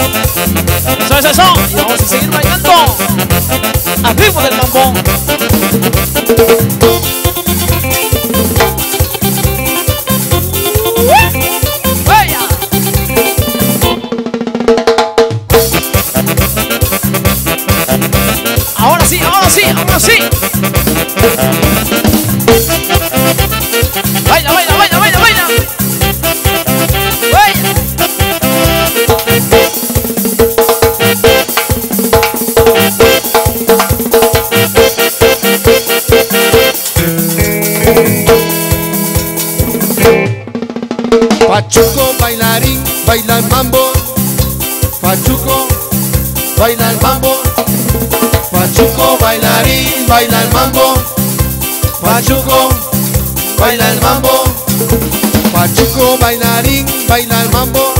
Eso es eso. Y vamos a seguir bailando. Al ritmo del mambo. Pachuco bailarín, baila el mambo. Pachuco, baila el mambo. Pachuco bailarín, baila el mambo. Pachuco, baila el mambo. Pachuco bailarín, baila el mambo.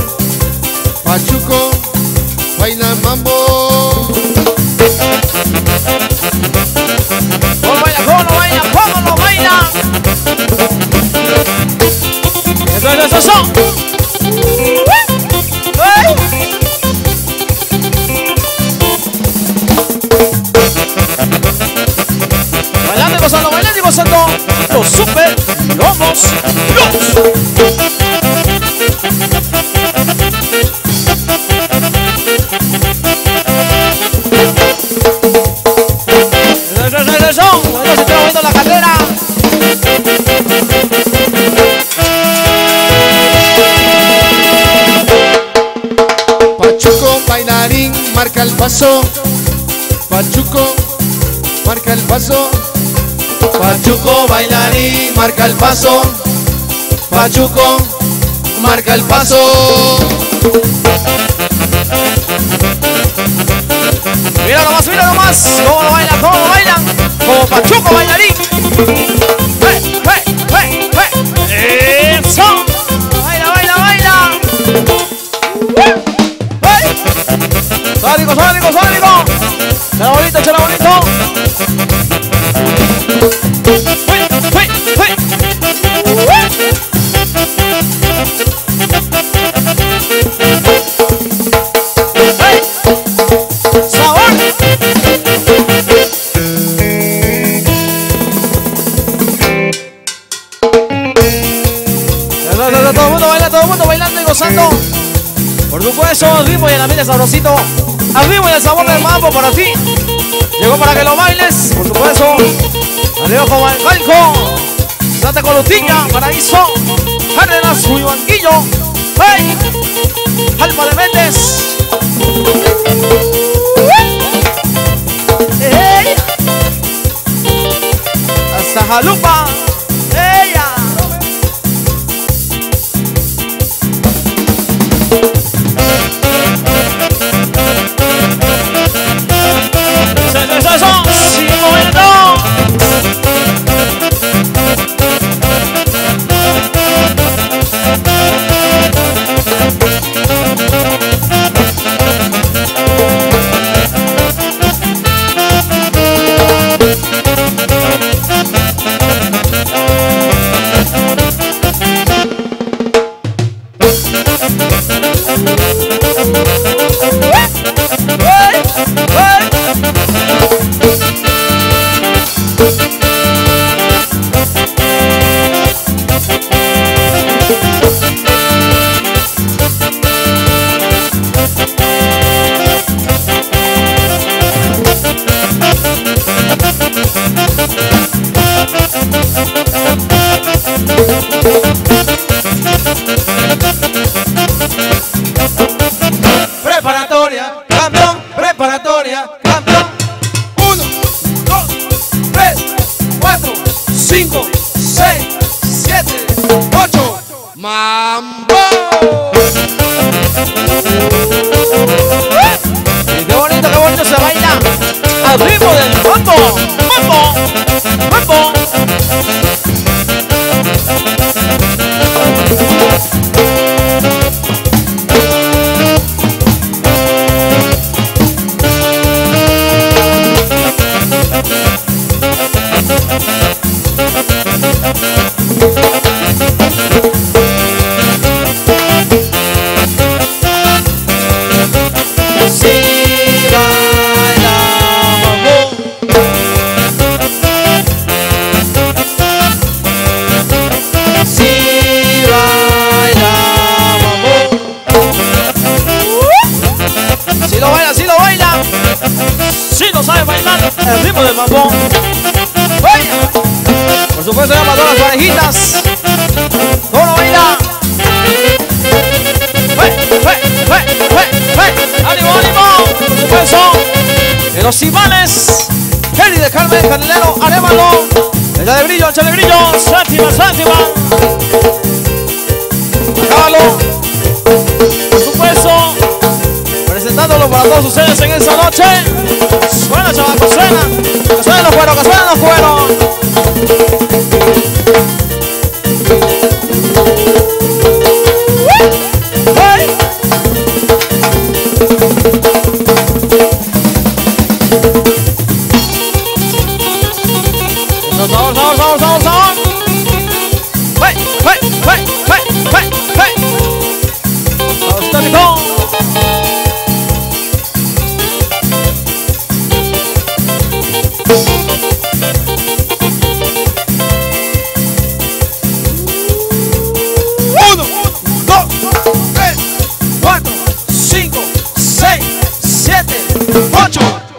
Pachuco, baila el mambo. ¡Ay! Bailando y gozando, bailando y gozando. Los super lomos los. Marca el paso. Pachuco, marca el paso. Pachuco bailarín, marca el paso. Pachuco, marca el paso. Mira nomás, mira nomás. ¿Cómo lo bailan? ¿Cómo lo bailan? Como Pachuco bailarín. ¡Sónico, sónico! ¡Chala bonito, chala bonito! ¡Sabor! Todo el mundo baila, todo el mundo bailando y gozando. Por supuesto, ritmo y el ambiente sabrosito. Y el sabor del mambo para ti. Llegó para que lo bailes, por supuesto. Adiós con el Falco. Date Paraíso. Cárdenas, Banquillo. ¡Hey! Alma de Méndez. ¡Ey! Hasta Jalupa. 6, 7, 8. Mambo. ¡Qué bonito, qué bonito se baila! ¡Al ritmo del mambo! El ritmo del mambo. Por supuesto, ya mató las parejitas. ¿Cómo lo baila? ¡Ánimo, ánimo! Por supuesto, de los Imanes, Kelly de Carmen, Candelero, Arémalo, ella de brillo, echa de brillo, séptima, séptima. solo para todos ustedes en esta noche. Suena, chaval, suena. Que suena los que suena los muchacho.